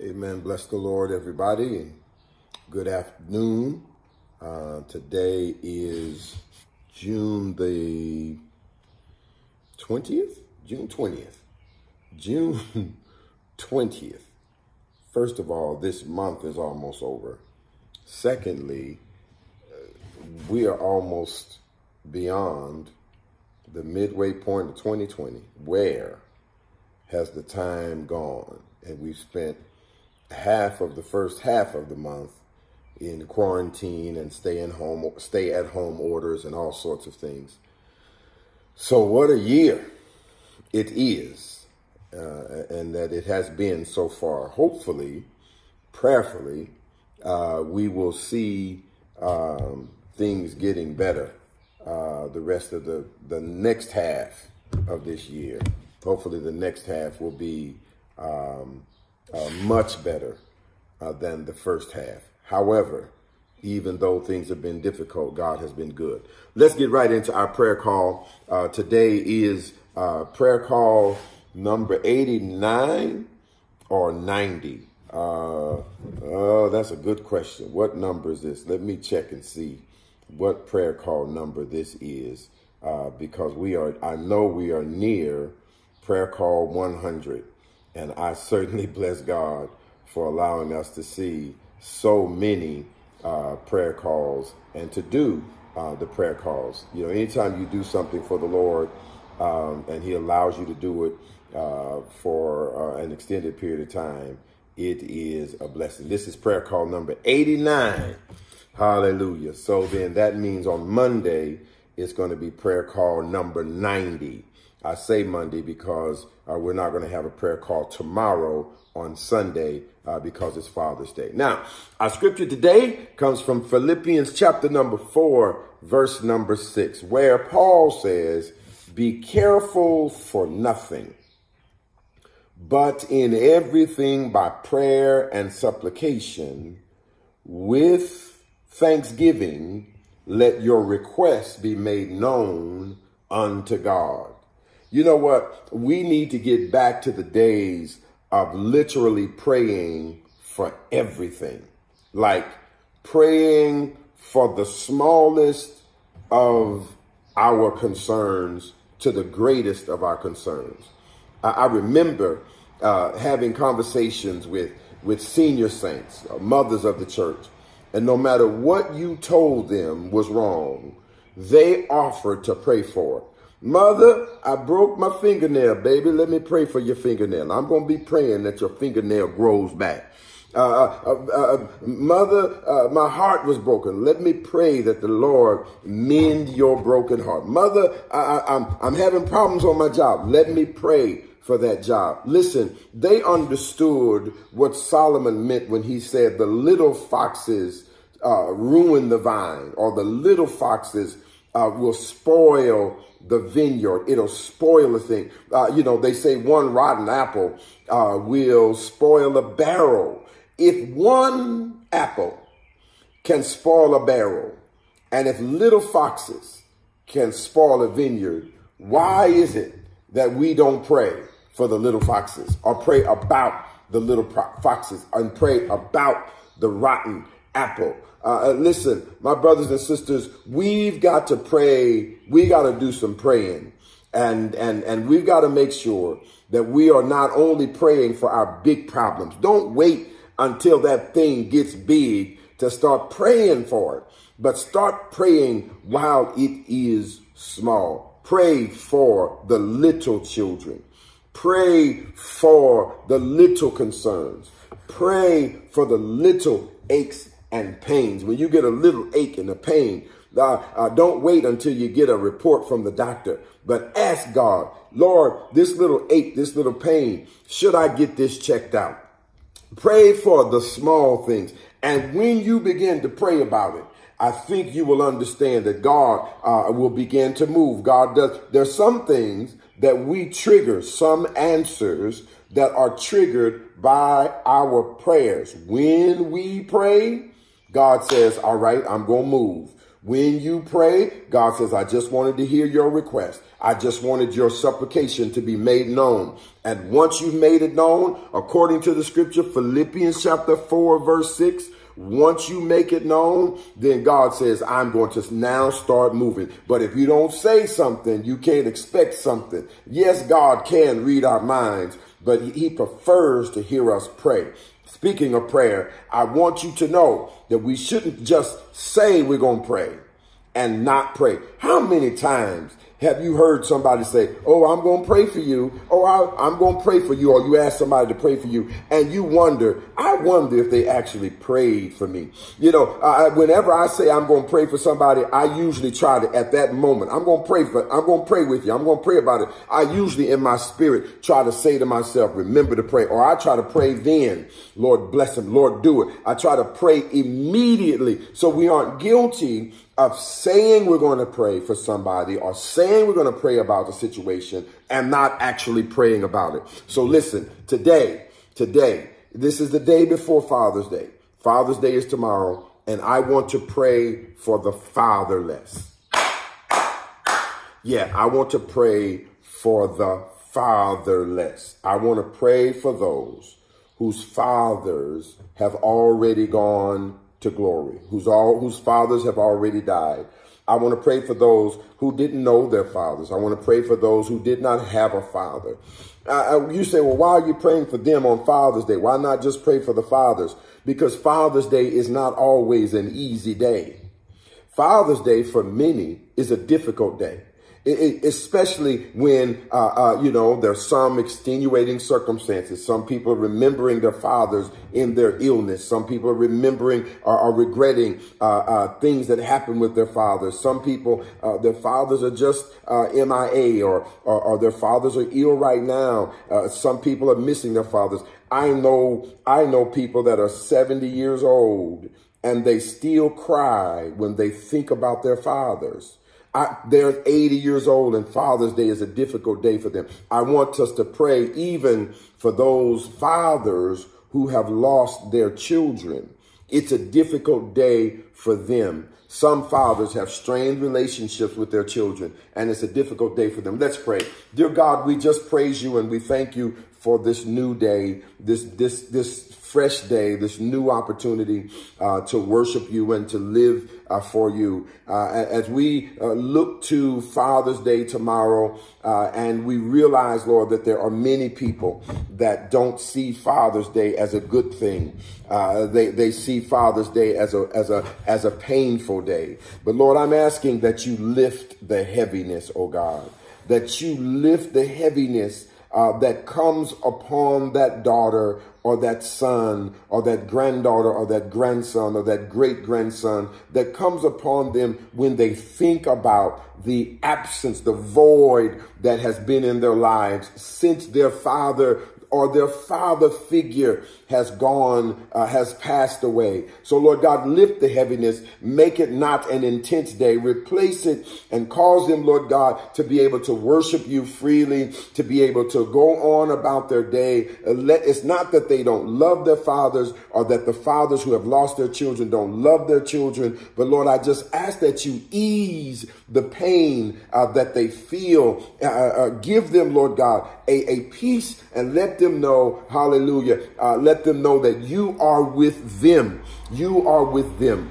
Amen. Bless the Lord, everybody, good afternoon. Uh, today is June the 20th? June 20th. June 20th. First of all, this month is almost over. Secondly, uh, we are almost beyond the midway point of 2020. Where has the time gone? And we've spent half of the first half of the month in quarantine and stay in home stay at home orders and all sorts of things. So what a year it is, uh, and that it has been so far. Hopefully, prayerfully, uh, we will see um, things getting better uh, the rest of the the next half of this year. Hopefully, the next half will be um, uh, much better uh, than the first half. However, even though things have been difficult, God has been good. Let's get right into our prayer call. Uh, today is uh, prayer call number 89 or 90. Uh, oh, that's a good question. What number is this? Let me check and see what prayer call number this is uh, because we are, I know we are near prayer call 100. And I certainly bless God for allowing us to see so many uh, prayer calls and to do uh, the prayer calls. You know, anytime you do something for the Lord um, and He allows you to do it uh, for uh, an extended period of time, it is a blessing. This is prayer call number 89. Hallelujah. So then that means on Monday, it's going to be prayer call number 90. I say Monday because uh, we're not going to have a prayer call tomorrow on Sunday uh, because it's Father's Day. Now, our scripture today comes from Philippians chapter number four, verse number six, where Paul says, Be careful for nothing, but in everything by prayer and supplication, with thanksgiving, let your requests be made known unto God. You know what? We need to get back to the days of literally praying for everything. Like praying for the smallest of our concerns to the greatest of our concerns. I, I remember uh, having conversations with, with senior saints, uh, mothers of the church, and no matter what you told them was wrong, they offered to pray for it. Mother, I broke my fingernail, baby. Let me pray for your fingernail. I'm going to be praying that your fingernail grows back. Uh, uh, uh, uh mother, uh, my heart was broken. Let me pray that the Lord mend your broken heart. Mother, I, I'm, I'm having problems on my job. Let me pray for that job. Listen, they understood what Solomon meant when he said the little foxes uh, ruin the vine or the little foxes will spoil the vineyard. It'll spoil the thing. Uh, you know, they say one rotten apple uh, will spoil a barrel. If one apple can spoil a barrel, and if little foxes can spoil a vineyard, why is it that we don't pray for the little foxes or pray about the little foxes and pray about the rotten apple? Uh, uh, listen, my brothers and sisters, we've got to pray. We got to do some praying. And, and, and we've got to make sure that we are not only praying for our big problems. Don't wait until that thing gets big to start praying for it, but start praying while it is small. Pray for the little children. Pray for the little concerns. Pray for the little aches and pains. When you get a little ache and a pain, uh, uh, don't wait until you get a report from the doctor, but ask God, Lord, this little ache, this little pain, should I get this checked out? Pray for the small things. And when you begin to pray about it, I think you will understand that God uh, will begin to move. God does. There's some things that we trigger, some answers that are triggered by our prayers. When we pray, God says, all right, I'm going to move. When you pray, God says, I just wanted to hear your request. I just wanted your supplication to be made known. And once you've made it known, according to the scripture, Philippians chapter 4, verse 6, once you make it known, then God says, I'm going to now start moving. But if you don't say something, you can't expect something. Yes, God can read our minds, but he prefers to hear us pray. Speaking of prayer, I want you to know that we shouldn't just say we're going to pray and not pray. How many times have you heard somebody say, Oh, I'm going to pray for you. Oh, I, am going to pray for you. Or you ask somebody to pray for you. And you wonder, I wonder if they actually prayed for me. You know, I, whenever I say I'm going to pray for somebody, I usually try to, at that moment, I'm going to pray for, I'm going to pray with you. I'm going to pray about it. I usually in my spirit try to say to myself, remember to pray. Or I try to pray then, Lord bless him. Lord do it. I try to pray immediately so we aren't guilty of saying we're going to pray for somebody or saying we're going to pray about the situation and not actually praying about it. So listen, today, today, this is the day before Father's Day. Father's Day is tomorrow, and I want to pray for the fatherless. Yeah, I want to pray for the fatherless. I want to pray for those whose fathers have already gone to glory, whose all whose fathers have already died. I want to pray for those who didn't know their fathers. I want to pray for those who did not have a father. Uh, you say, well, why are you praying for them on Father's Day? Why not just pray for the fathers? Because Father's Day is not always an easy day. Father's Day for many is a difficult day. It, especially when, uh, uh, you know, there's some extenuating circumstances. Some people are remembering their fathers in their illness. Some people are remembering or are regretting uh, uh, things that happened with their fathers. Some people, uh, their fathers are just uh, MIA or, or, or, their fathers are ill right now. some people are missing their fathers. I know, I know people that are 70 years old and they still cry when they think about their fathers. I, they're 80 years old and Father's Day is a difficult day for them. I want us to pray even for those fathers who have lost their children. It's a difficult day for them. Some fathers have strained relationships with their children, and it's a difficult day for them. Let's pray. Dear God, we just praise you and we thank you for this new day, this this this fresh day, this new opportunity uh, to worship you and to live uh, for you. Uh, as we uh, look to Father's Day tomorrow, uh, and we realize, Lord, that there are many people that don't see Father's Day as a good thing. Uh, they they see Father's Day as a as a as a painful day. But Lord, I'm asking that you lift the heaviness, oh God, that you lift the heaviness uh, that comes upon that daughter or that son or that granddaughter or that grandson or that great grandson that comes upon them when they think about the absence, the void that has been in their lives since their father or their father figure has gone, uh, has passed away. So Lord God, lift the heaviness, make it not an intense day, replace it and cause them, Lord God, to be able to worship you freely, to be able to go on about their day. Uh, let, it's not that they don't love their fathers or that the fathers who have lost their children don't love their children. But Lord, I just ask that you ease the pain uh, that they feel. Uh, uh, give them, Lord God, a, a peace and let them know, hallelujah, uh, let them know that you are with them. You are with them.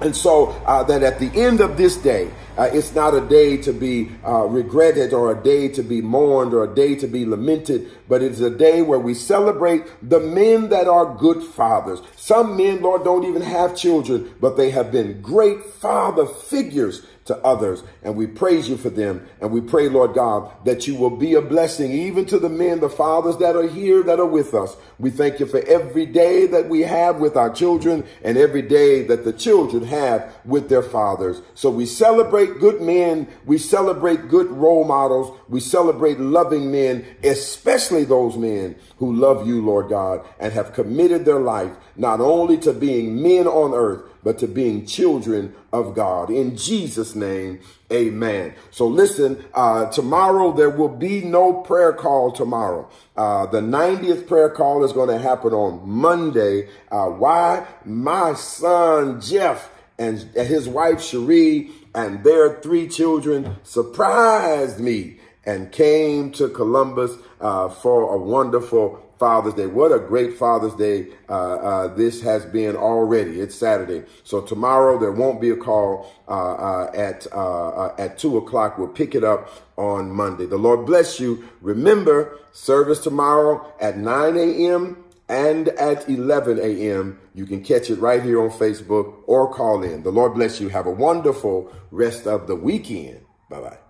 And so uh, that at the end of this day, uh, it's not a day to be uh, regretted or a day to be mourned or a day to be lamented, but it's a day where we celebrate the men that are good fathers. Some men, Lord, don't even have children, but they have been great father figures to others. And we praise you for them. And we pray, Lord God, that you will be a blessing even to the men, the fathers that are here, that are with us. We thank you for every day that we have with our children and every day that the children have with their fathers. So we celebrate good men. We celebrate good role models. We celebrate loving men, especially those men who love you, Lord God, and have committed their life not only to being men on earth, but to being children of God. In Jesus' name, amen. So listen, uh, tomorrow there will be no prayer call tomorrow. Uh, the 90th prayer call is going to happen on Monday. Uh, why? My son, Jeff, and his wife Cherie and their three children surprised me and came to Columbus uh, for a wonderful Father's Day. What a great Father's Day uh, uh, this has been already. It's Saturday, so tomorrow there won't be a call uh, uh at uh, uh, at two o'clock. We'll pick it up on Monday. The Lord bless you. Remember service tomorrow at nine a.m. and at eleven a.m. You can catch it right here on Facebook or call in. The Lord bless you. Have a wonderful rest of the weekend. Bye bye.